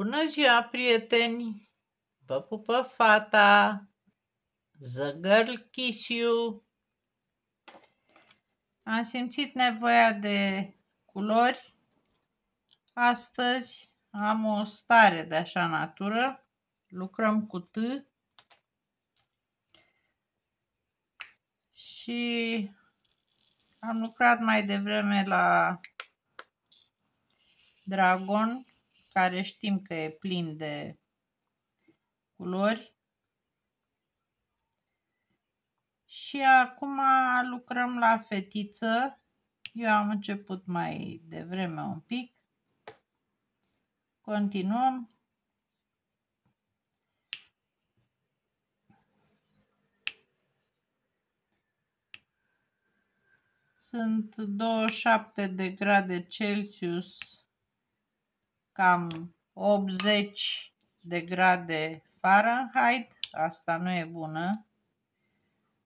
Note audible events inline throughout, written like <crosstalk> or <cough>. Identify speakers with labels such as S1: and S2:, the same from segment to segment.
S1: Bună ziua, prieteni! Vă pupă fata! The girl kiss you! Am simțit nevoia de culori. Astăzi am o stare de așa natură. Lucrăm cu T. Și am lucrat mai devreme la Dragon care știm că e plin de culori. Și acum lucrăm la fetiță. Eu am început mai devreme un pic. Continuăm. Sunt 27 de grade Celsius cam 80 de grade Fahrenheit. Asta nu e bună.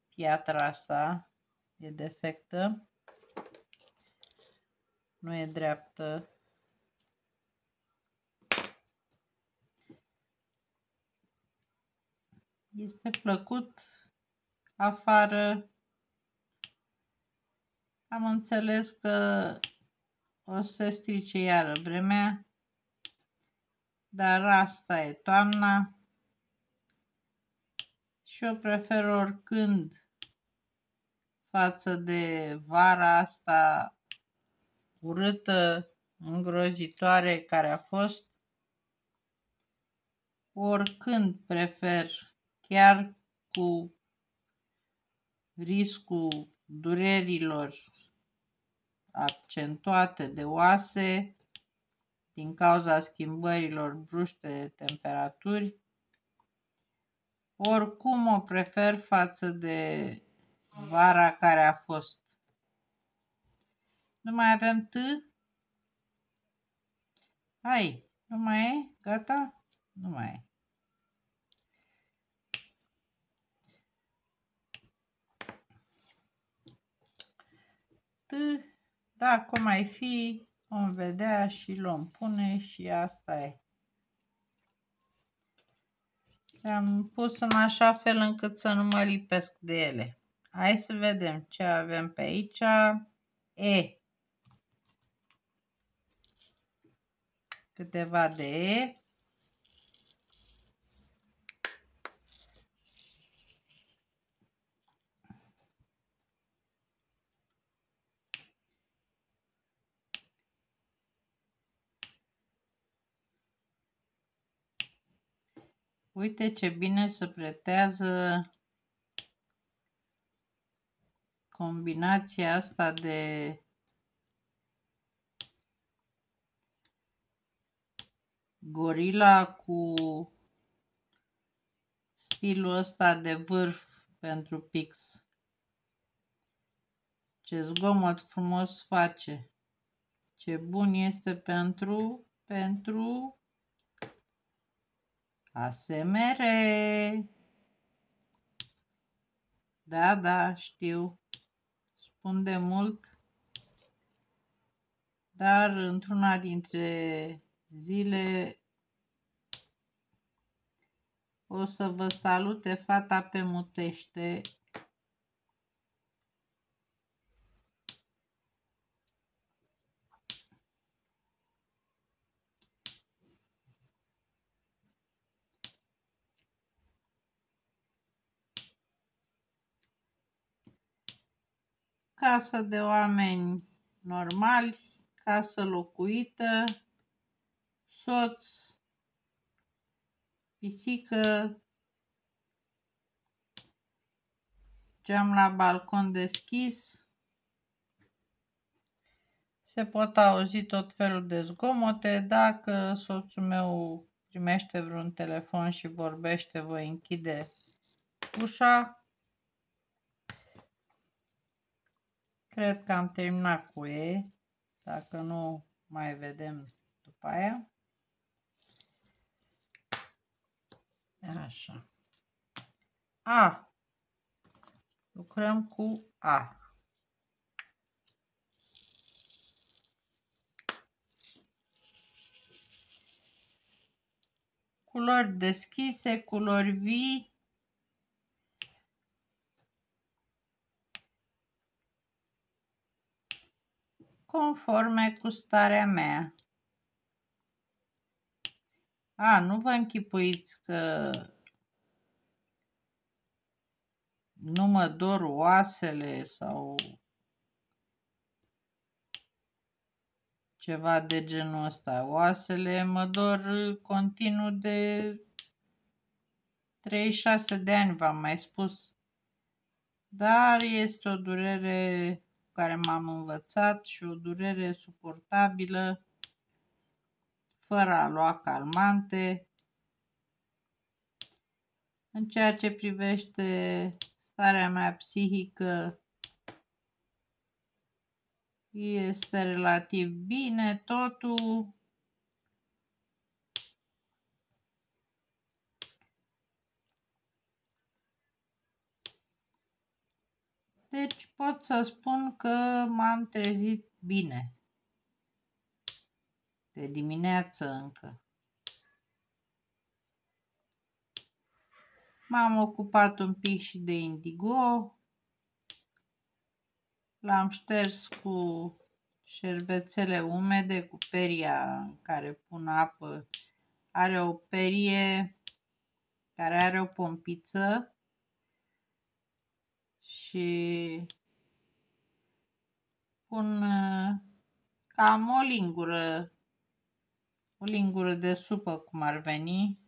S1: Piatra asta e defectă. Nu e dreaptă. Este plăcut afară. Am înțeles că o să strice iară vremea dar asta e toamna și eu prefer oricând față de vara asta urâtă, îngrozitoare care a fost. Oricând prefer, chiar cu riscul durerilor accentuate de oase, din cauza schimbărilor bruște de temperaturi. Oricum o prefer față de vara care a fost. Nu mai avem T? Hai, nu mai e? Gata? Nu mai e. T, dacă mai fi, Vom vedea și luăm pune și asta e. Le-am pus în așa fel încât să nu mă lipesc de ele. Hai să vedem ce avem pe aici. E. Câteva de E. Uite ce bine se pretează combinația asta de gorila cu stilul ăsta de vârf pentru pix. Ce zgomot frumos face. Ce bun este pentru, pentru ASMR. Da, da, știu. Spun de mult. Dar într-una dintre zile o să vă salute fata pe mutește casă de oameni normali, casă locuită, soț, pisică, geam la balcon deschis. Se pot auzi tot felul de zgomote. Dacă soțul meu primește vreun telefon și vorbește, voi închide ușa. Cred că am terminat cu E. Dacă nu, mai vedem după aia. Așa. A. Lucrăm cu A. culori deschise, culori vii, conforme cu starea mea. A, nu vă închipuiți că nu mă dor oasele sau ceva de genul ăsta. Oasele mă dor continuu de 36 de ani, v-am mai spus. Dar este o durere cu care m-am învățat și o durere suportabilă, fără a lua calmante. În ceea ce privește starea mea psihică, este relativ bine totul. Deci pot să spun că m-am trezit bine. De dimineață încă. M-am ocupat un pic și de indigo. L-am șters cu șervețele umede, cu peria în care pun apă. Are o perie care are o pompiță și pun uh, cam o lingură, o lingură de supă, cum ar veni,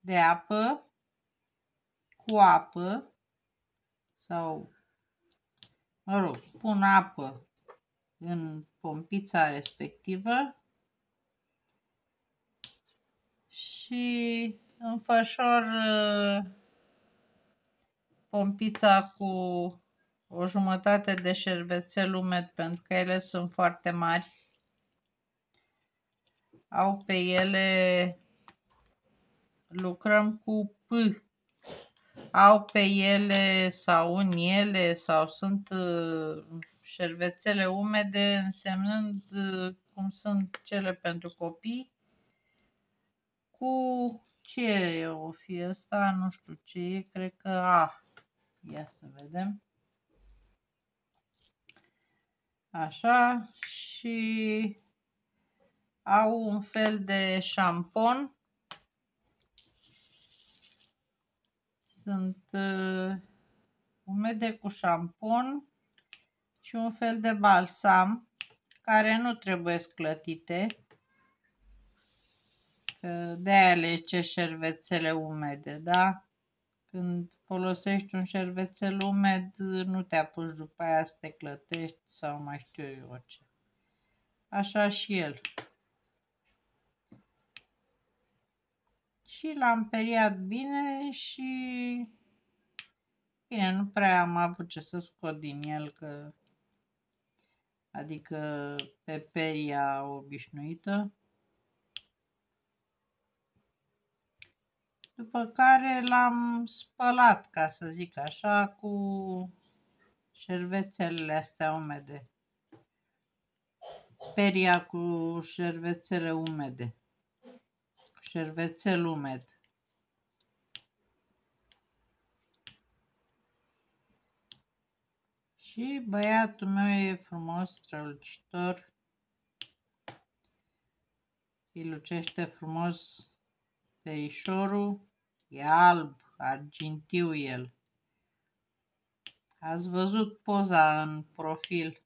S1: de apă, cu apă sau mă rog, pun apă în pompița respectivă și înfășor uh, pompița cu o jumătate de șervețel umed pentru că ele sunt foarte mari. Au pe ele, lucrăm cu P au pe ele sau în ele sau sunt uh, șervețele umede însemnând uh, cum sunt cele pentru copii cu ce o fi ăsta, nu știu ce e, cred că A. Ia să vedem. Așa și au un fel de șampon Sunt uh, umede cu șampon și un fel de balsam care nu trebuie sclătite. De aia le ce șervețele umede, da? Când folosești un șervețel umed, nu te apuci după aia să te clătești sau mai știu eu ce. Așa și el. și l-am periat bine și bine, nu prea am avut ce să scot din el, că adică pe peria obișnuită. După care l-am spălat, ca să zic așa, cu șervețelele astea umede. Peria cu șervețele umede șervețel umed. Și băiatul meu e frumos, strălucitor. Îi lucește frumos perișorul. E alb, argintiu el. Ați văzut poza în profil.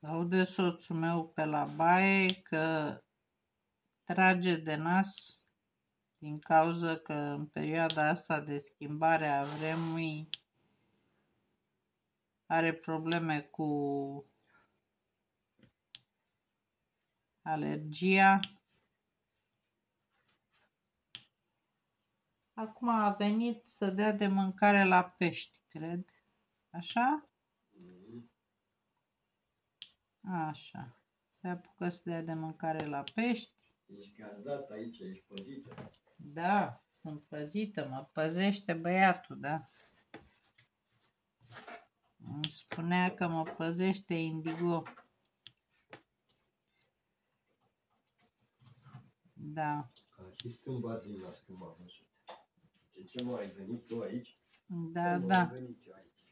S1: aude soțul meu pe la baie că trage de nas din cauza că în perioada asta de schimbare a vremii are probleme cu alergia. Acum a venit să dea de mâncare la pești, cred. Așa? Așa. Se apucă să dea de mâncare la pești.
S2: Ești gardat aici, ești păzită.
S1: Da, sunt păzită, mă păzește băiatul, da. Îmi spunea că mă păzește Indigo. Da.
S2: Ca și schimbat din la schimbat, nu știu. De ce mai ai venit tu aici?
S1: Da,
S2: Nu
S1: da.
S2: ai venit eu aici.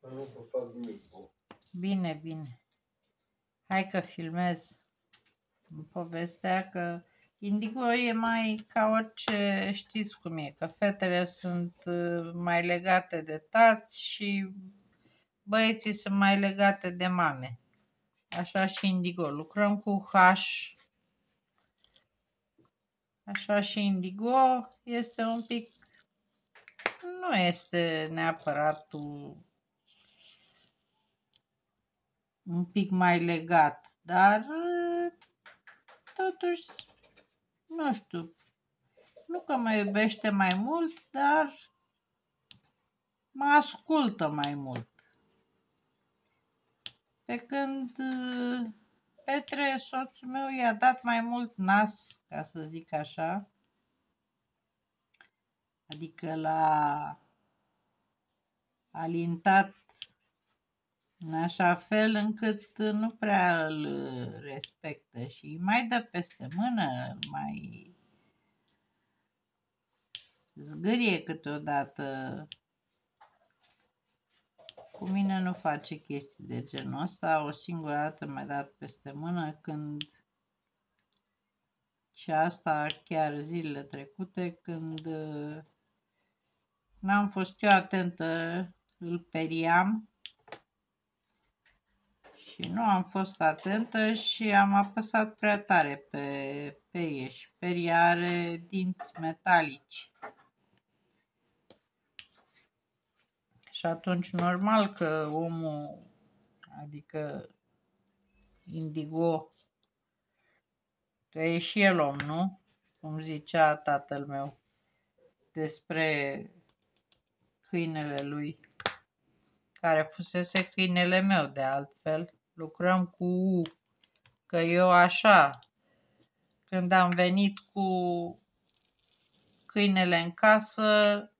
S2: Dar nu vă fac nimic, bă.
S1: Bine, bine. Hai că filmez. Îmi povestea că Indigo e mai ca orice, știți cum e, că fetele sunt uh, mai legate de tați și băieții sunt mai legate de mame. Așa și Indigo. Lucrăm cu H. Așa și Indigo este un pic, nu este neapărat u- un pic mai legat, dar uh, totuși, nu știu, nu că mă iubește mai mult, dar mă ascultă mai mult. Pe când uh, Petre, soțul meu, i-a dat mai mult nas, ca să zic așa. Adică l-a alintat în așa fel încât nu prea îl respectă și îi mai dă peste mână, îl mai zgârie câteodată. Cu mine nu face chestii de genul ăsta. O singură dată mi-a dat peste mână când și asta chiar zilele trecute când uh, n-am fost eu atentă, îl periam și nu am fost atentă și am apăsat prea tare pe perie și peria are dinți metalici. Și atunci normal că omul, adică Indigo, că e și el om, nu? Cum zicea tatăl meu despre câinele lui, care fusese câinele meu de altfel. Lucrăm cu U, că eu așa, când am venit cu câinele în casă,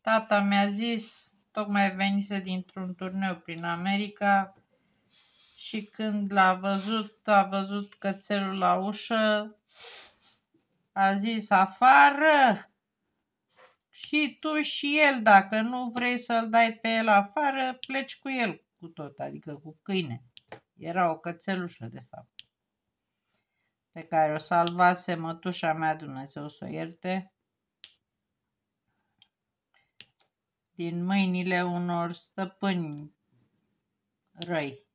S1: tata mi-a zis, tocmai venise dintr-un turneu prin America și când l-a văzut, a văzut cățelul la ușă, a zis afară! Și tu și el, dacă nu vrei să-l dai pe el afară, pleci cu el cu tot, adică cu câine. Era o cățelușă, de fapt, pe care o salvase mătușa mea, Dumnezeu să o ierte, din mâinile unor stăpâni răi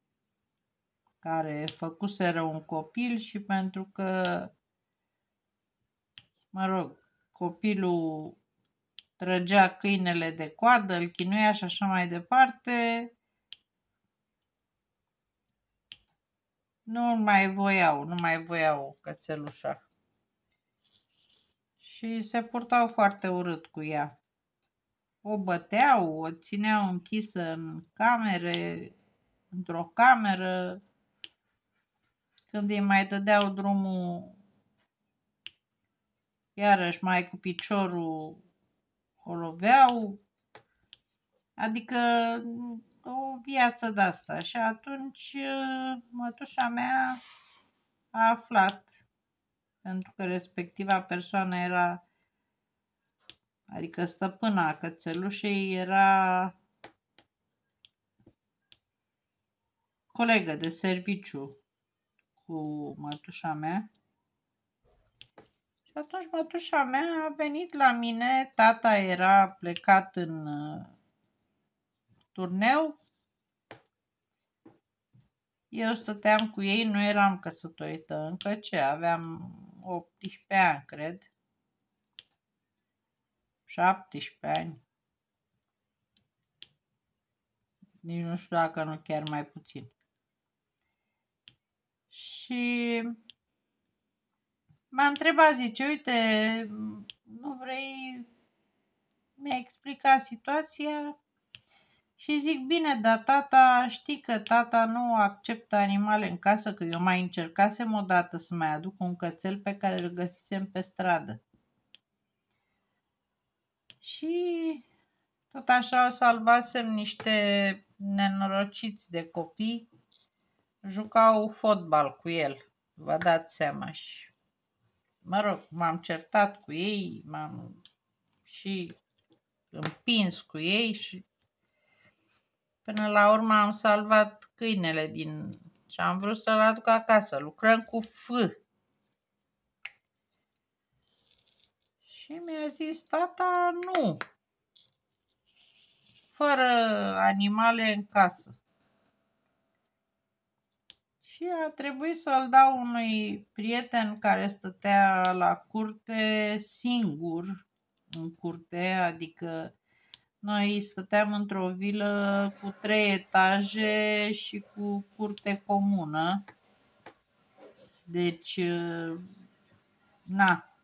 S1: care făcuseră un copil și pentru că, mă rog, copilul trăgea câinele de coadă, îl chinuia și așa mai departe, nu mai voiau, nu mai voiau cățelușa. Și se purtau foarte urât cu ea. O băteau, o țineau închisă în camere, într-o cameră, când îi mai dădeau drumul iarăși mai cu piciorul o loveau, adică o viață de asta. Și atunci mătușa mea a aflat, pentru că respectiva persoană era, adică stăpâna cățelușei era colegă de serviciu cu mătușa mea. Și atunci mătușa mea a venit la mine, tata era plecat în uh, turneu, eu stăteam cu ei, nu eram căsătorită încă, ce aveam 18 ani, cred. 17 ani. Nici nu știu dacă nu chiar mai puțin. Și m-a întrebat, zice, uite, nu vrei, mi-a explicat situația Și zic, bine, dar tata, știi că tata nu acceptă animale în casă, că eu mai încercasem odată să mai aduc un cățel pe care îl găsisem pe stradă. Și tot așa o salvasem niște nenorociți de copii, jucau fotbal cu el, vă dați seama și mă rog, m-am certat cu ei, m-am și împins cu ei și până la urmă am salvat câinele din și am vrut să-l aduc acasă. Lucrăm cu F. Și mi-a zis, tata, nu. Fără animale în casă. Și a trebuit să-l dau unui prieten care stătea la curte singur în curte, adică noi stăteam într-o vilă cu trei etaje și cu curte comună. Deci, na,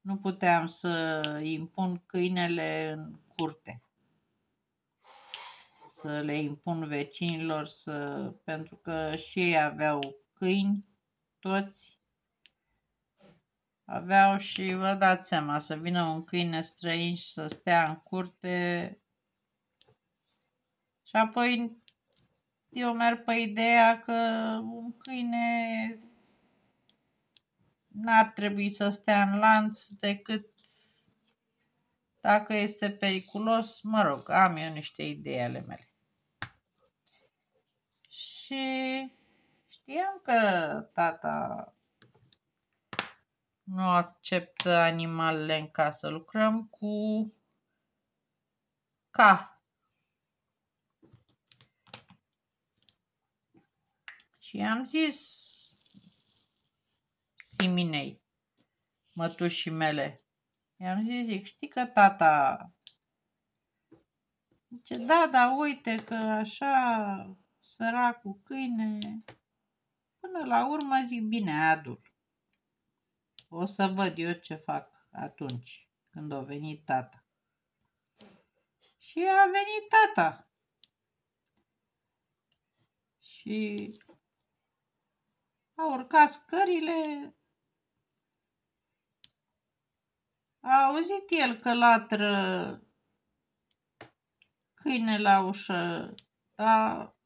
S1: nu puteam să impun câinele în curte. Să le impun vecinilor, să, pentru că și ei aveau câini, toți aveau și vă dați seama, să vină un câine străin și să stea în curte. Și apoi eu merg pe ideea că un câine n-ar trebui să stea în lanț decât dacă este periculos, mă rog, am eu niște idei ale mele. Și știam că tata nu acceptă animalele în casă. Lucrăm cu K. Și am zis Siminei, mătușii mele, i-am zis, zic, știi că tata Zice, da, da, uite că așa, săracul câine. Până la urmă zic, bine, adul. O să văd eu ce fac atunci, când a venit tata. Și a venit tata. Și a urcat scările. A auzit el că latră câine la ușă, dar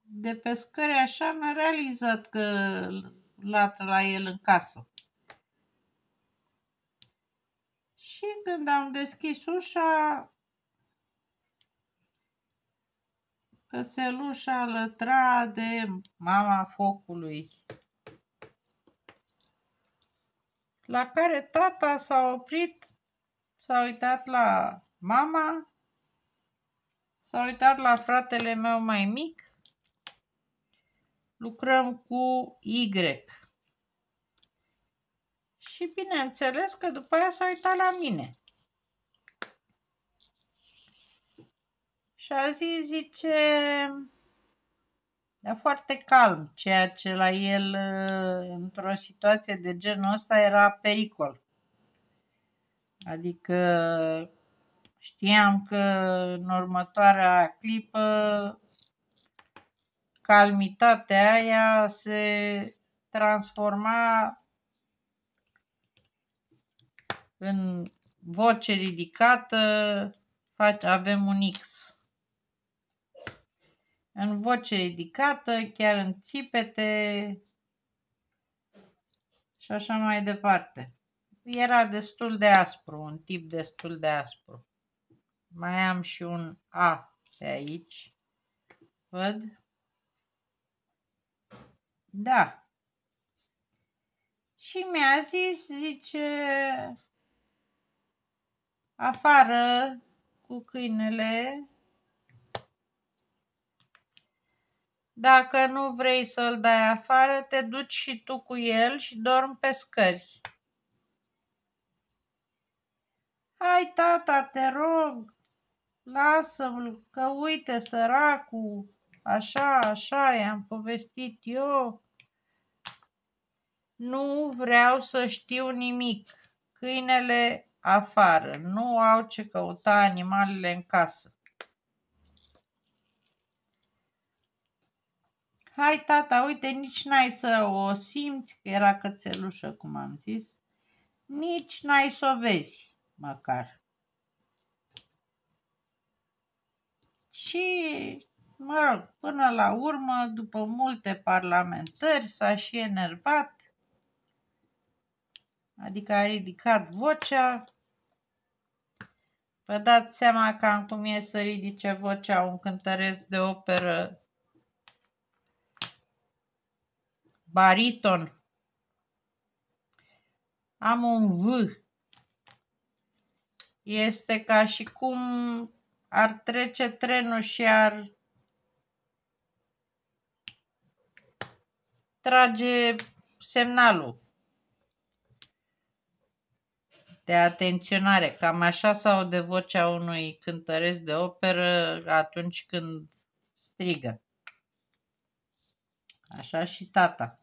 S1: de pe scări așa n-a realizat că latră la el în casă. Și când am deschis ușa, cățelușa lătra de mama focului. La care tata s-a oprit, s-a uitat la mama, s-a uitat la fratele meu mai mic, lucrăm cu Y. Și bineînțeles că după aia s-a uitat la mine. Și a zis, zice, e foarte calm, ceea ce la el, într-o situație de genul ăsta, era pericol. Adică știam că în următoarea clipă calmitatea aia se transforma în voce ridicată avem un X. În voce ridicată, chiar în țipete și așa mai departe. Era destul de aspru, un tip destul de aspru. Mai am și un A pe aici. Văd? Da. Și mi-a zis, zice, afară cu câinele. Dacă nu vrei să-l dai afară, te duci și tu cu el și dormi pe scări. Hai, tata, te rog, lasă-l, că uite, săracul, așa, așa, i-am povestit eu. Nu vreau să știu nimic. Câinele afară. Nu au ce căuta animalele în casă. Hai, tata, uite, nici n-ai să o simți, că era cățelușă, cum am zis. Nici n-ai să o vezi, măcar. Și, mă rog, până la urmă, după multe parlamentări, s-a și enervat adică a ridicat vocea. Vă dați seama cam cum e să ridice vocea un cântăresc de operă bariton. Am un V. Este ca și cum ar trece trenul și ar trage semnalul de atenționare. Cam așa sau de vocea unui cântăresc de operă atunci când strigă. Așa și tata.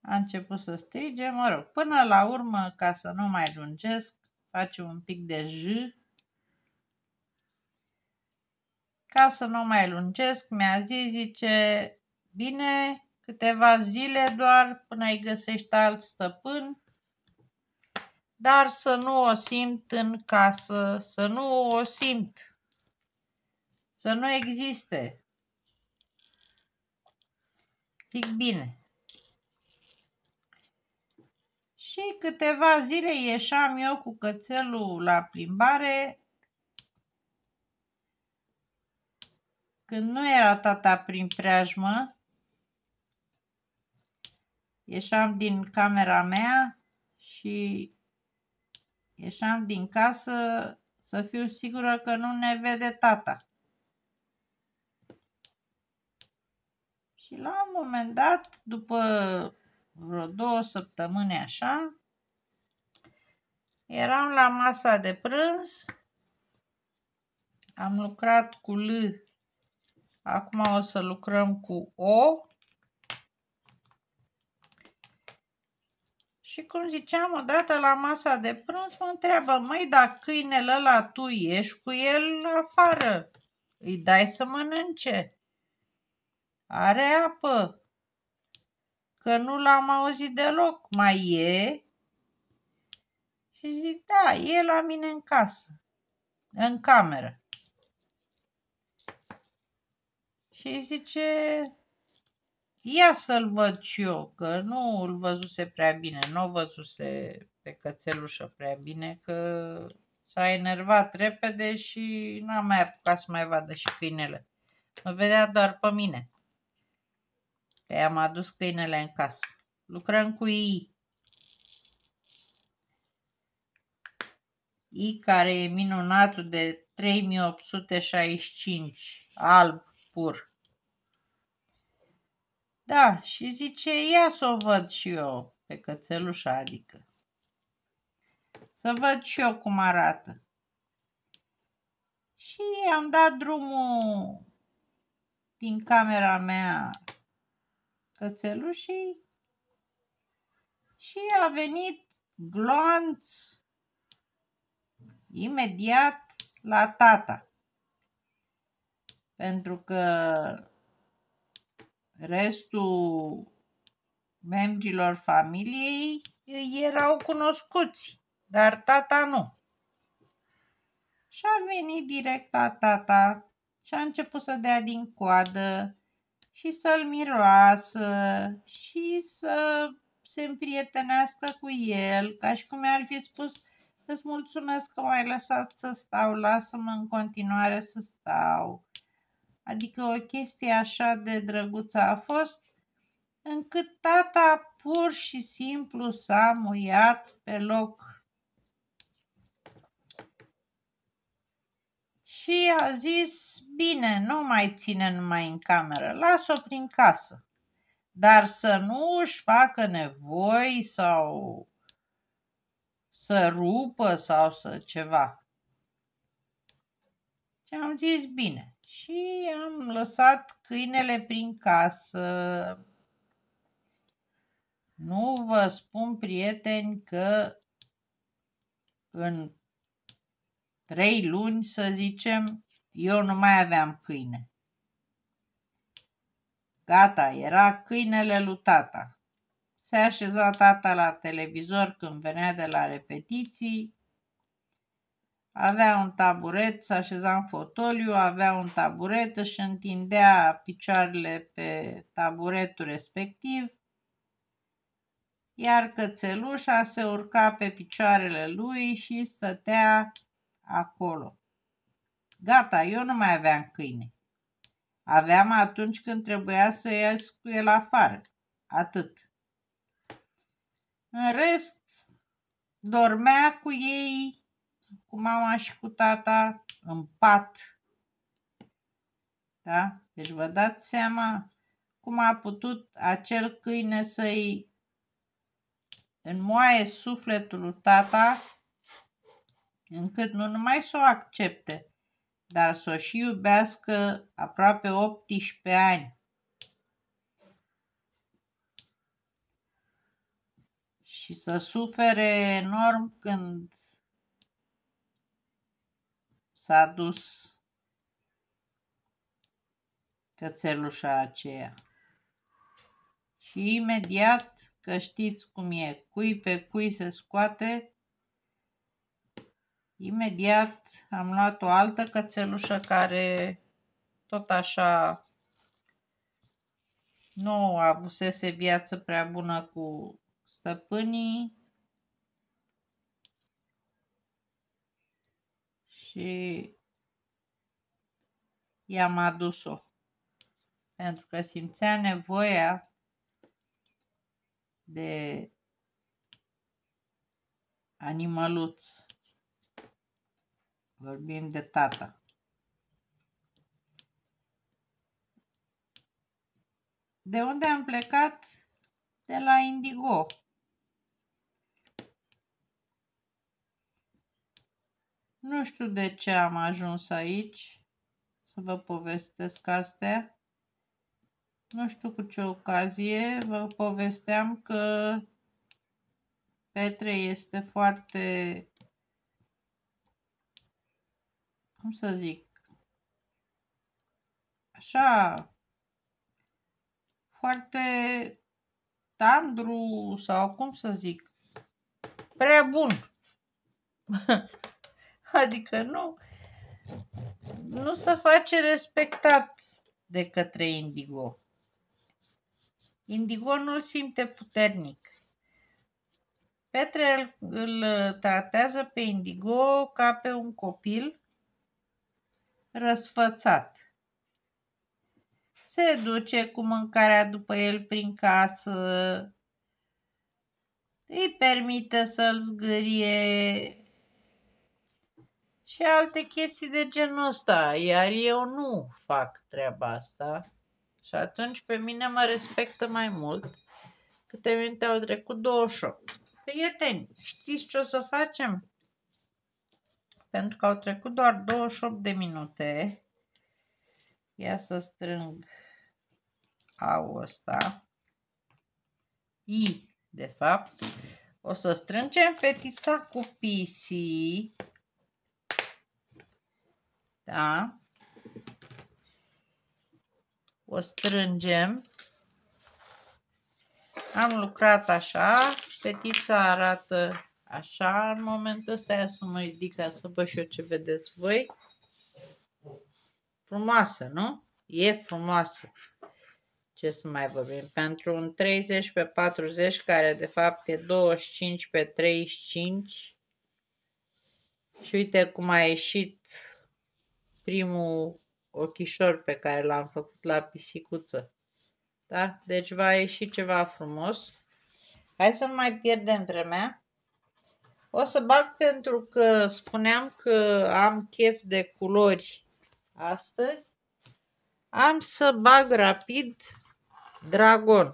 S1: A început să strige, mă rog, până la urmă, ca să nu mai lungesc, face un pic de J. Ca să nu mai lungesc, mi-a zis, zice, bine, câteva zile doar până îi găsești alt stăpân, dar să nu o simt în casă, să nu o simt, să nu existe. Zic bine. Și câteva zile ieșeam eu cu cățelul la plimbare, când nu era tata prin preajmă, ieșeam din camera mea și ieșeam din casă să fiu sigură că nu ne vede tata. Și la un moment dat, după vreo două săptămâni așa, eram la masa de prânz, am lucrat cu L, acum o să lucrăm cu O. Și cum ziceam odată la masa de prânz, mă întreabă, măi, dar câinele ăla tu ești cu el afară, îi dai să mănânce. Are apă. Că nu l-am auzit deloc. Mai e? Și zic, da, e la mine în casă. În cameră. Și zice, ia să-l văd și eu, că nu îl văzuse prea bine, nu o văzuse pe cățelușă prea bine, că s-a enervat repede și n-a mai apucat să mai vadă și câinele. Mă vedea doar pe mine. Că i-am adus câinele în casă. Lucrăm cu I. I care e minunatul de 3865, alb pur. Da, și zice, ia să o văd și eu pe cățelușa, adică. Să văd și eu cum arată. Și am dat drumul din camera mea cățelușii și a venit glonț imediat la tata. Pentru că restul membrilor familiei erau cunoscuți, dar tata nu. Și a venit direct la tata și a început să dea din coadă și să-l miroasă și să se împrietenească cu el, ca și cum i-ar fi spus îți mulțumesc că m-ai lăsat să stau, lasă-mă în continuare să stau. Adică o chestie așa de drăguță a fost, încât tata pur și simplu s-a muiat pe loc și a zis, bine, nu mai ține numai în cameră, las-o prin casă. Dar să nu își facă nevoi sau să rupă sau să ceva. Și am zis bine. Și am lăsat câinele prin casă. Nu vă spun, prieteni, că în trei luni, să zicem, eu nu mai aveam câine. Gata, era câinele lui tata. Se așeza tata la televizor când venea de la repetiții. Avea un taburet, se așeza în fotoliu, avea un taburet, își întindea picioarele pe taburetul respectiv, iar cățelușa se urca pe picioarele lui și stătea acolo. Gata, eu nu mai aveam câine. Aveam atunci când trebuia să ies cu el afară. Atât. În rest, dormea cu ei, cu mama și cu tata, în pat. Da? Deci vă dați seama cum a putut acel câine să-i înmoaie sufletul lui tata încât nu numai să o accepte, dar să o și iubească aproape 18 ani. Și să sufere enorm când s-a dus cățelușa aceea. Și imediat, că știți cum e, cui pe cui se scoate, Imediat am luat o altă cățelușă care tot așa nu avusese viață prea bună cu stăpânii și i-am adus-o pentru că simțea nevoia de animăluț. Vorbim de tata. De unde am plecat? De la Indigo. Nu știu de ce am ajuns aici să vă povestesc astea. Nu știu cu ce ocazie vă povesteam că Petre este foarte cum să zic, așa, foarte tandru sau cum să zic, prea bun. <laughs> <laughs> adică nu, nu se face respectat de către Indigo. Indigo nu-l simte puternic. Petre îl, îl tratează pe Indigo ca pe un copil răsfățat. Se duce cu mâncarea după el prin casă, îi permite să-l zgârie și alte chestii de genul ăsta, iar eu nu fac treaba asta. Și atunci pe mine mă respectă mai mult. Câte minute au trecut? 28. Prieteni, știți ce o să facem? pentru că au trecut doar 28 de minute. Ia să strâng au ăsta. I, de fapt. O să strângem fetița cu pisi. Da. O strângem. Am lucrat așa. Fetița arată Așa, în momentul ăsta, ia să mă ridic ca să văd și eu ce vedeți voi. Frumoasă, nu? E frumoasă. Ce să mai vorbim? Pentru un 30 pe 40, care de fapt e 25 pe 35. Și uite cum a ieșit primul ochișor pe care l-am făcut la pisicuță. Da? Deci va ieși ceva frumos. Hai să nu mai pierdem vremea. O să bag pentru că spuneam că am chef de culori astăzi. Am să bag rapid dragon.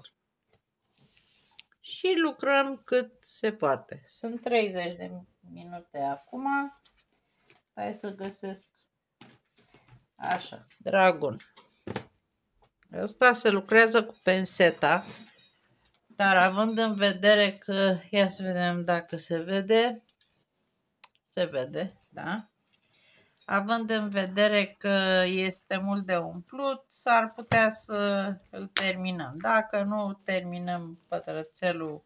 S1: Și lucrăm cât se poate. Sunt 30 de minute acum. Hai să găsesc. Așa, dragon. Asta se lucrează cu penseta. Dar având în vedere că, ia să vedem dacă se vede, se vede, da? având în vedere că este mult de umplut, s-ar putea să îl terminăm. Dacă nu terminăm pătrățelul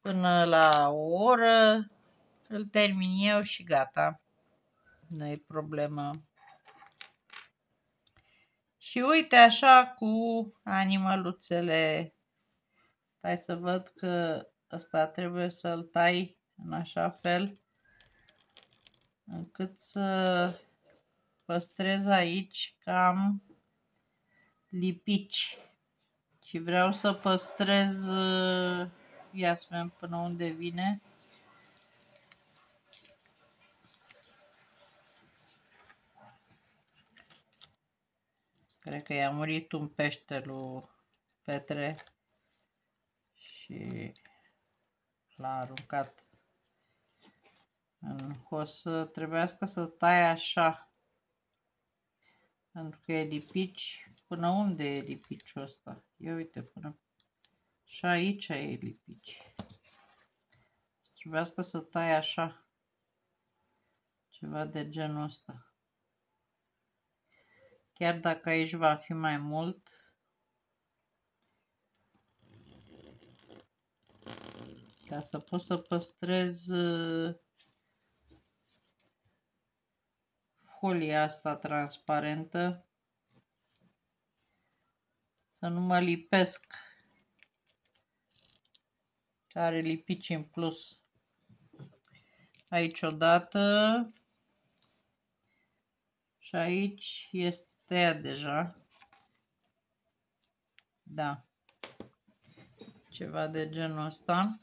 S1: până la o oră, îl termin eu și gata. Nu e problemă. Și uite așa cu animăluțele. Hai să văd că ăsta trebuie să-l tai în așa fel încât să păstrez aici cam lipici. Și vreau să păstrez, ia să vedem până unde vine. Cred că i-a murit un pește lui Petre și l-a aruncat o să trebuiască să tai așa. Pentru că e lipici. Până unde e lipiciul ăsta? Ia uite, până... Și aici e lipici. Trebuiască să tai așa. Ceva de genul ăsta. Chiar dacă aici va fi mai mult, ca să pot să păstrez folia asta transparentă. Să nu mă lipesc. Care lipici în plus? Aici odată. Și aici este tăiat deja da ceva de genul ăsta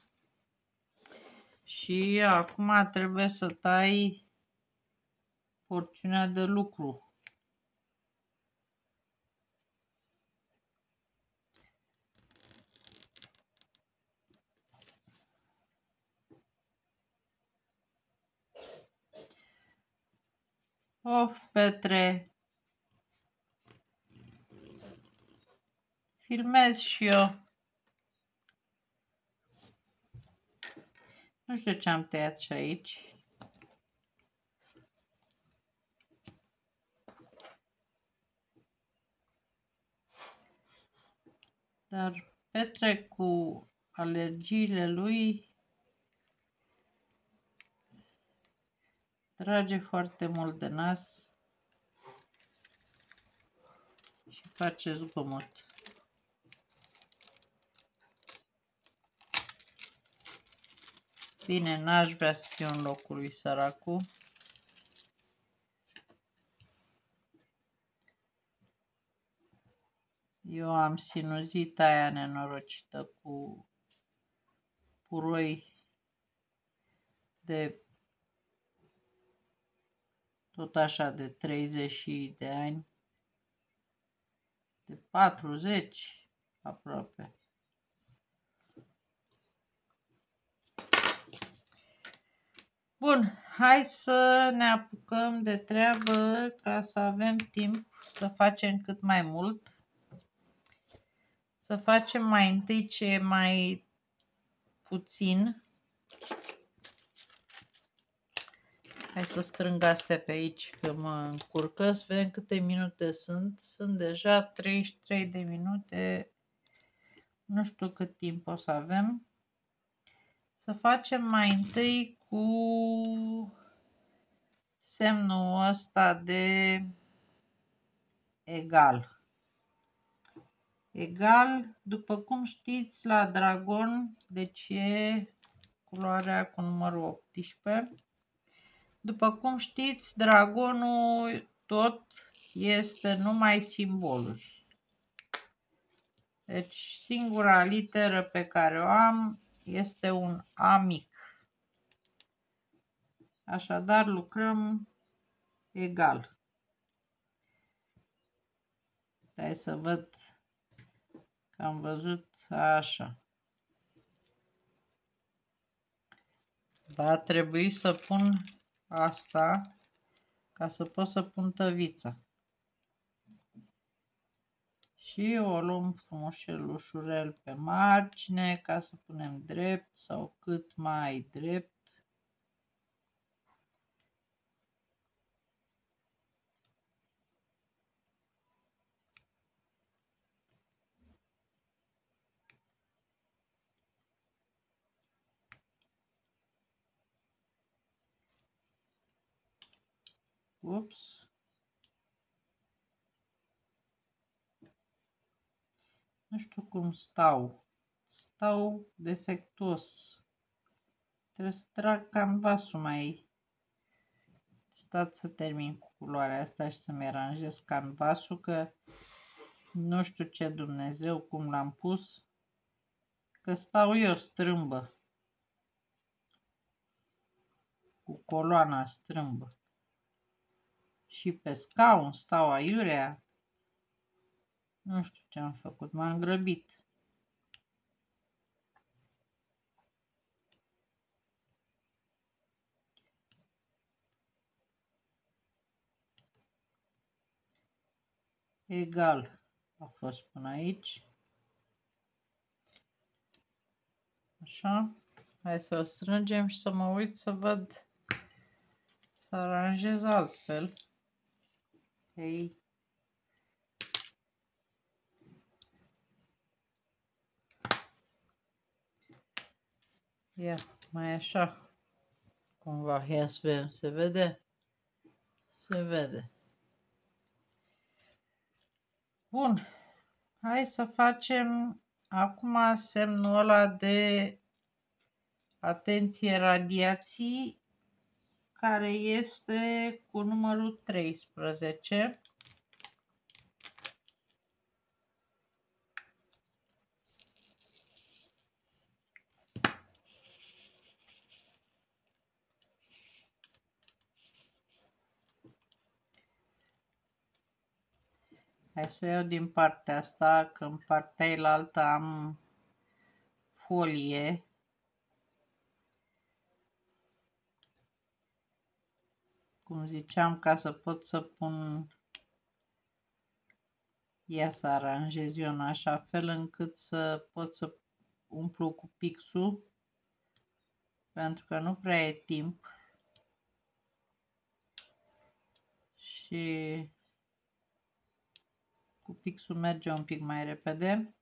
S1: și acum trebuie să tai porțiunea de lucru. Of, Petre! Filmez și eu. Nu știu ce am tăiat și aici. Dar Petre cu alergiile lui trage foarte mult de nas și face zgomot. Bine, n-aș vrea să fiu în locul lui săracu. Eu am sinuzita aia nenorocită cu puroi de tot așa de 30 de ani, de 40 aproape. Bun, hai să ne apucăm de treabă ca să avem timp să facem cât mai mult să facem mai întâi ce e mai puțin. Hai să strâng astea pe aici că mă încurcă. Să vedem câte minute sunt. Sunt deja 33 de minute. Nu știu cât timp o să avem. Să facem mai întâi cu semnul ăsta de egal egal, după cum știți, la dragon, deci e culoarea cu numărul 18. După cum știți, dragonul tot este numai simboluri. Deci singura literă pe care o am este un A mic. Așadar lucrăm egal. Hai să văd am văzut așa. Va trebui să pun asta ca să pot să pun tăvița și o luăm frumușelușurel pe margine ca să punem drept sau cât mai drept. Whoops. Nu știu cum stau. Stau defectuos. Trebuie să trag canvasul mai... Stați să termin cu culoarea asta și să-mi aranjez canvasul că nu știu ce Dumnezeu cum l-am pus. Că stau eu strâmbă. Cu coloana strâmbă. Și pe scaun stau aiurea. Nu știu ce am făcut, m-am grăbit. Egal a fost până aici. Așa. Hai să o strângem și să mă uit să văd să aranjez altfel. Hei. Ia, mai așa. Cumva, ia să vedem, se vede? Se vede. Bun. Hai să facem acum semnul ăla de atenție radiații care este cu numărul 13. Hai să o iau din partea asta, că în partea elaltă am folie. Cum ziceam, ca să pot să pun ia să aranjez eu în așa fel încât să pot să umplu cu pixul pentru că nu prea e timp și cu pixul merge un pic mai repede.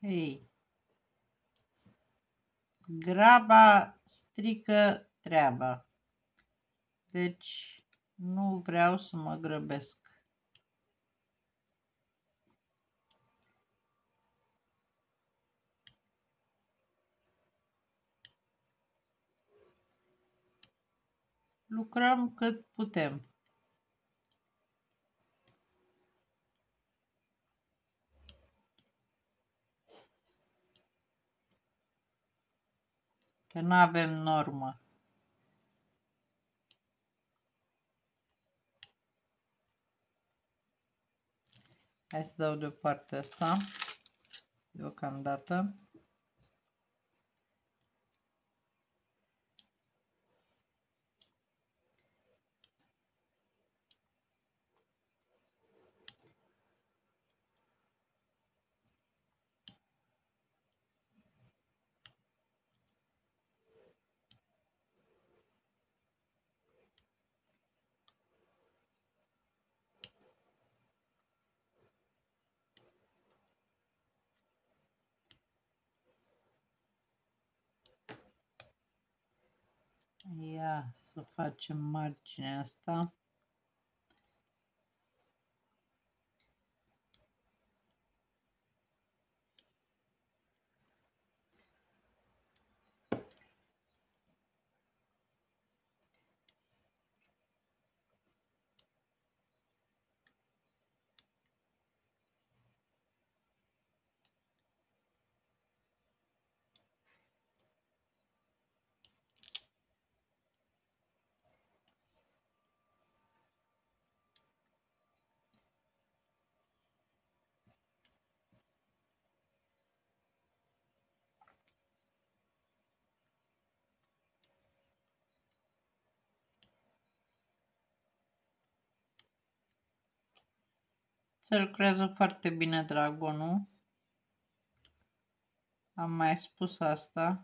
S1: Hei, graba strică treaba. Deci nu vreau să mă grăbesc. Lucrăm cât putem. Că nu avem normă. Hai să dau deoparte asta deocamdată. Ia să facem marginea asta. Se lucrează foarte bine dragonul. Am mai spus asta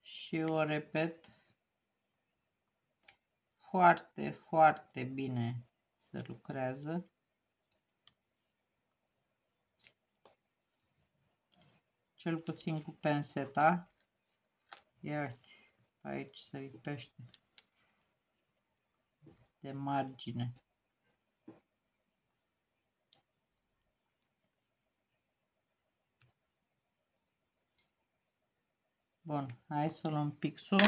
S1: și o repet. Foarte, foarte bine se lucrează. Cel puțin cu penseta. Ia uite, aici se lipește de margine. Bun, hai să luăm pixul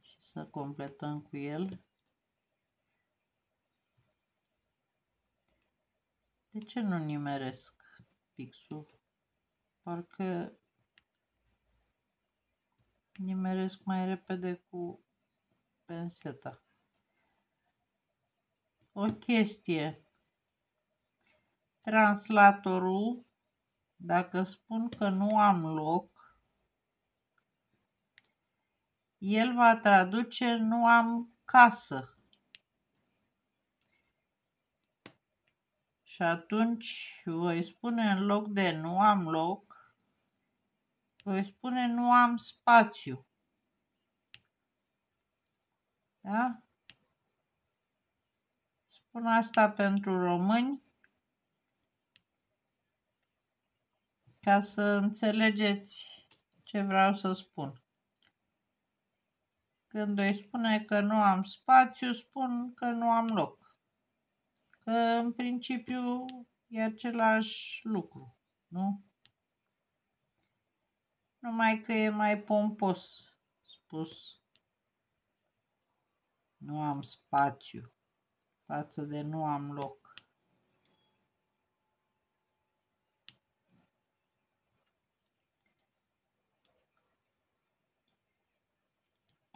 S1: și să completăm cu el. De ce nu nimeresc pixul? Parcă nimeresc mai repede cu penseta. O chestie. Translatorul dacă spun că nu am loc, el va traduce nu am casă. Și atunci voi spune în loc de nu am loc, voi spune nu am spațiu. Da? Spun asta pentru români ca să înțelegeți ce vreau să spun. Când îi spune că nu am spațiu, spun că nu am loc. Că în principiu e același lucru, nu? Numai că e mai pompos spus. Nu am spațiu față de nu am loc.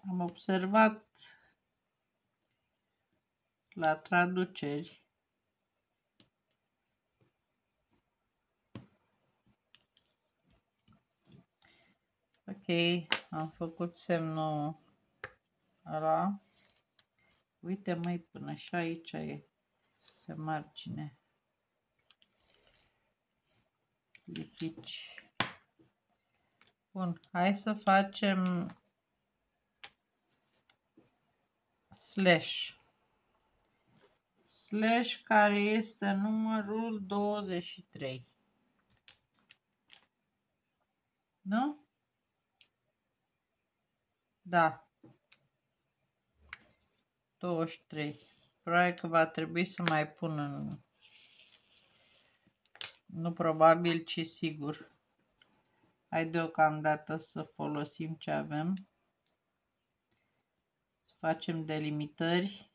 S1: Am observat la traduceri Ok, am făcut semnul ăla. Uite mai până și aici e pe margine. Lipici. Bun, hai să facem slash. Slash care este numărul 23. Nu? Da. 23. Probabil că va trebui să mai pun în... Nu probabil, ci sigur. Hai deocamdată să folosim ce avem facem delimitări.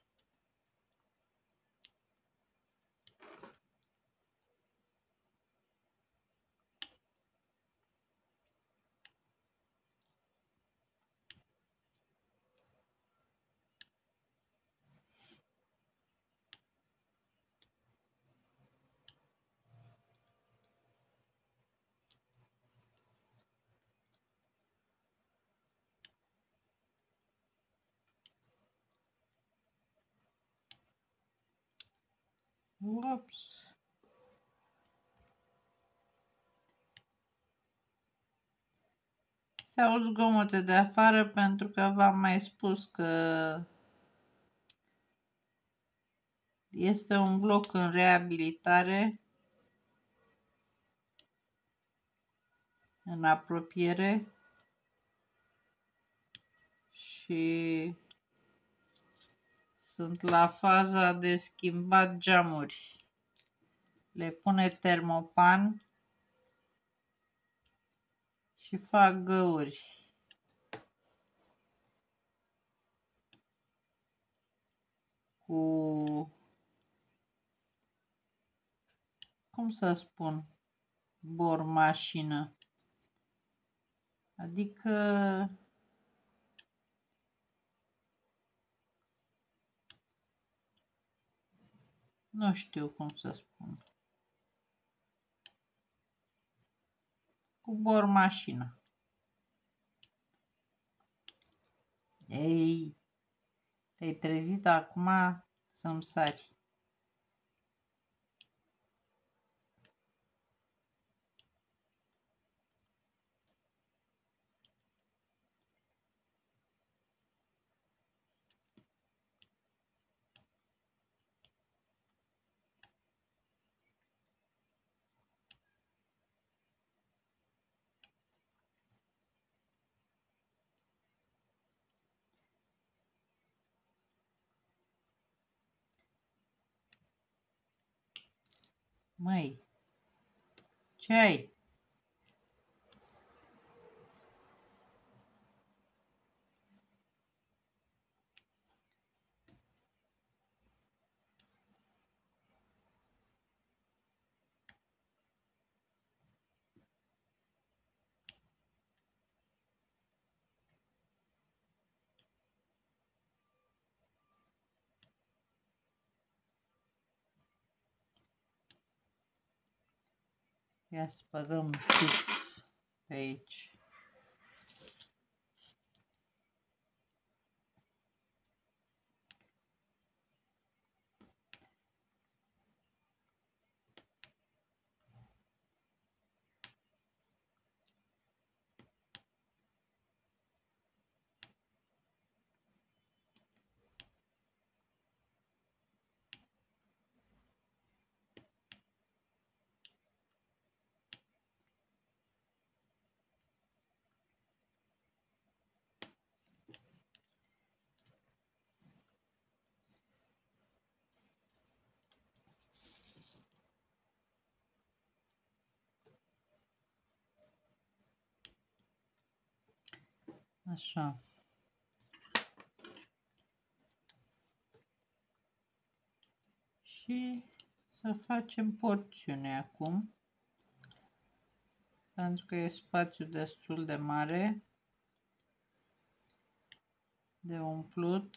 S1: Ups. Se aud zgomote de afară pentru că v-am mai spus că este un bloc în reabilitare în apropiere și sunt la faza de schimbat geamuri. Le pune termopan și fac găuri. Cu cum să spun, bor mașină. Adică Nu știu cum să spun. Cu bor mașină. Ei, te-ai trezit acum să-mi sari. Măi, ce? Ia să băgăm fix pe aici. Așa. Și să facem porțiune acum. Pentru că e spațiu destul de mare de umplut.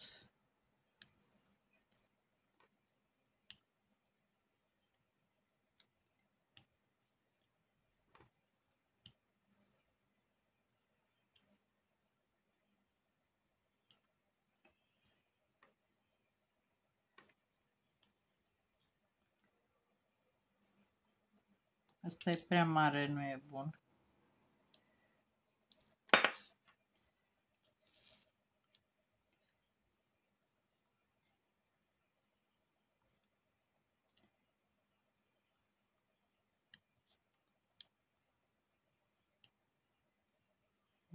S1: Asta e prea mare, nu e bun.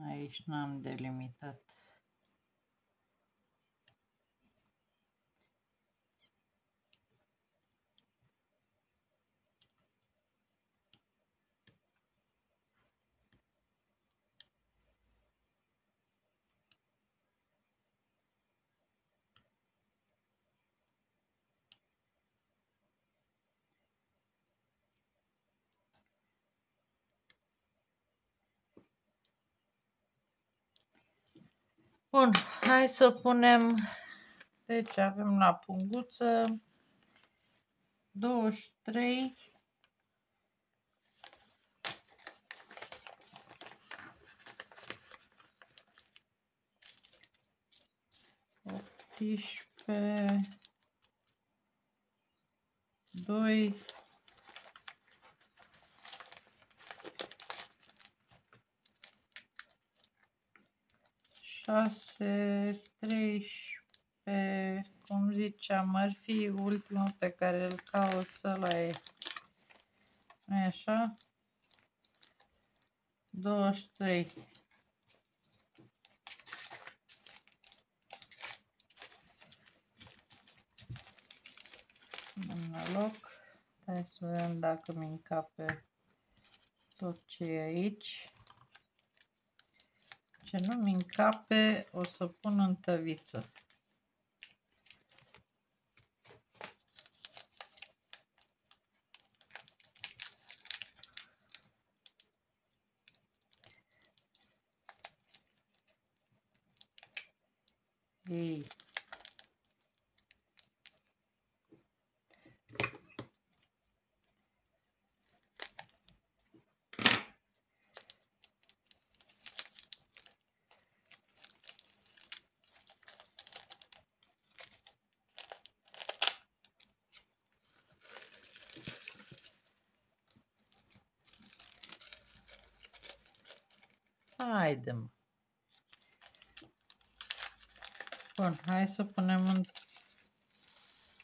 S1: Aici n-am delimitat. Bun, hai să punem, deci avem la punguță 23 18 2 6, 13, cum ziceam, ar fi ultimul pe care îl caut să-l e. nu -i așa? 23. În loc. Hai să vedem dacă mi încape tot ce e aici. Ce nu-mi încape, o să pun în tăviță. Ei. Haide, mă. Bun, hai să punem în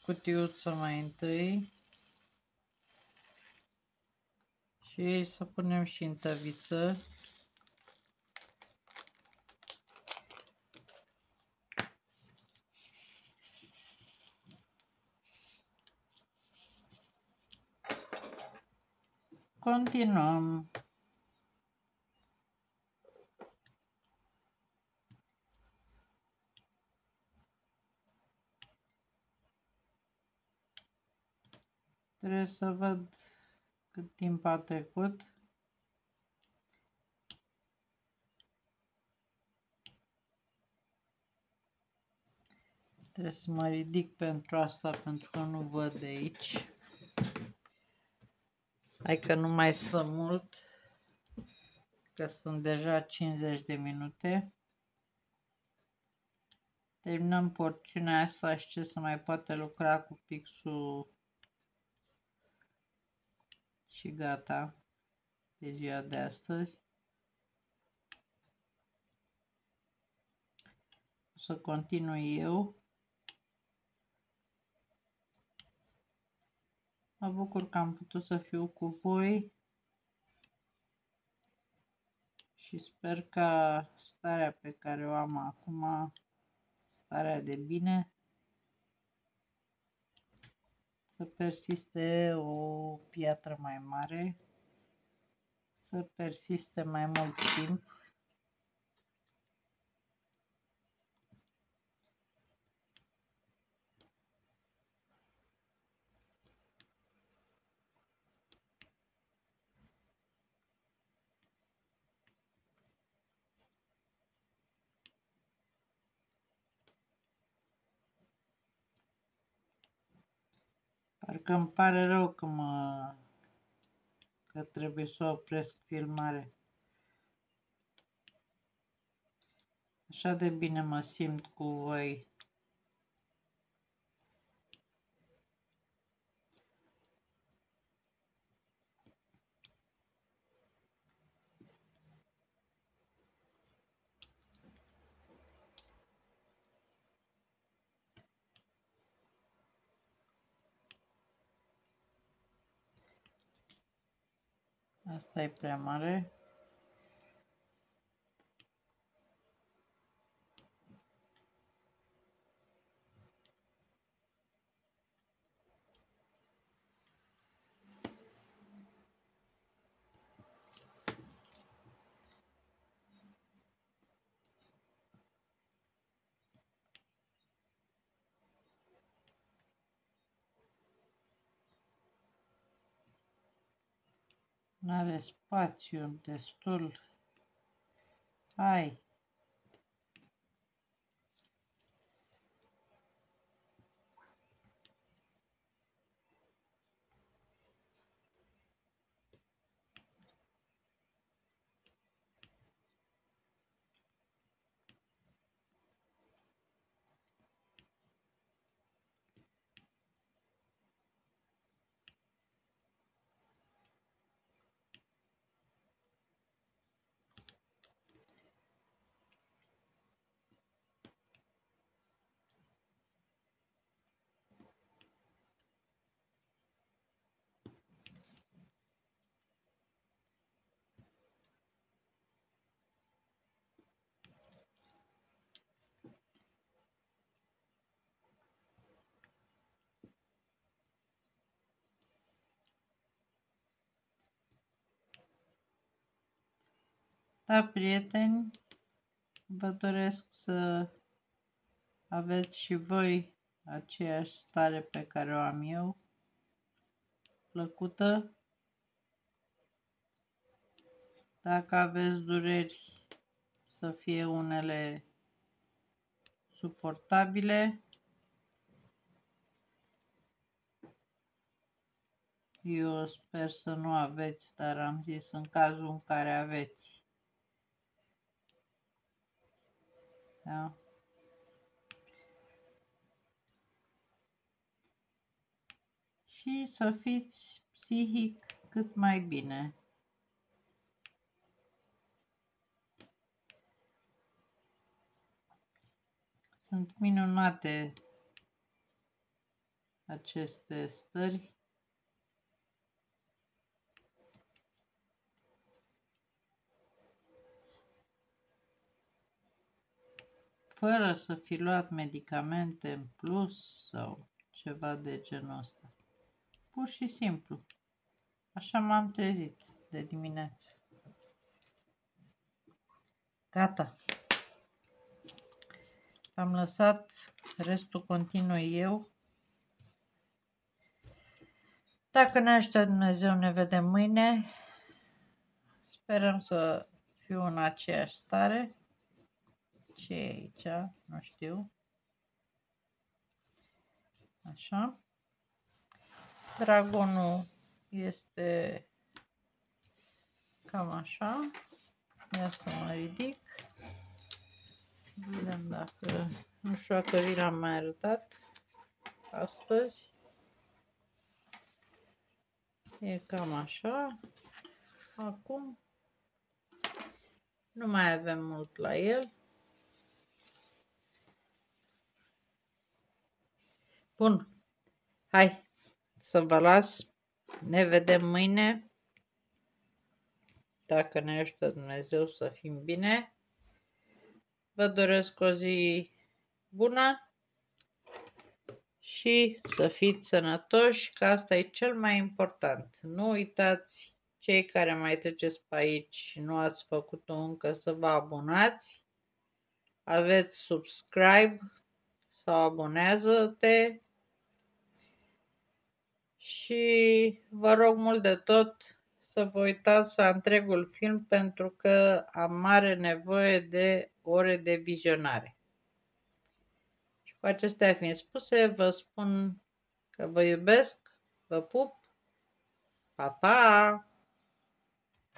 S1: cutiuță mai întâi. Și să punem și în tăviță. Continuăm. Trebuie să văd cât timp a trecut. Trebuie să mă ridic pentru asta, pentru că nu văd de aici. Hai că nu mai stă mult, că sunt deja 50 de minute. Terminăm porțiunea asta și ce să mai poate lucra cu pixul și gata de ziua de astăzi. O să continui eu. Mă bucur că am putut să fiu cu voi și sper că starea pe care o am acum, starea de bine, să persiste o piatră mai mare, să persiste mai mult timp Parcă îmi pare rău că mă că trebuie să opresc filmare. Așa de bine mă simt cu voi. Asta e prea mare. Nu are spațiu destul. Hai. Da, prieteni, vă doresc să aveți și voi aceeași stare pe care o am eu, plăcută. Dacă aveți dureri, să fie unele suportabile. Eu sper să nu aveți, dar am zis în cazul în care aveți. Da? Și să fiți psihic cât mai bine. Sunt minunate aceste stări. Fără să fi luat medicamente în plus sau ceva de genul ăsta. Pur și simplu. Așa m-am trezit de dimineață. Gata. Am lăsat, restul continui eu. Dacă ne aștept Dumnezeu, ne vedem mâine. Sperăm să fiu în aceeași stare. Ce e aici? Nu știu. Așa. Dragonul este cam așa. Ia să mă ridic. Vedem dacă... Nu știu dacă vi l-am mai arătat astăzi. E cam așa. Acum nu mai avem mult la el. Bun. Hai să vă las. Ne vedem mâine. Dacă ne ajută Dumnezeu să fim bine. Vă doresc o zi bună și să fiți sănătoși, că asta e cel mai important. Nu uitați, cei care mai treceți pe aici și nu ați făcut-o încă, să vă abonați. Aveți subscribe sau abonează-te și vă rog mult de tot să vă uitați la întregul film pentru că am mare nevoie de ore de vizionare. Și cu acestea fiind spuse, vă spun că vă iubesc, vă pup, pa, pa!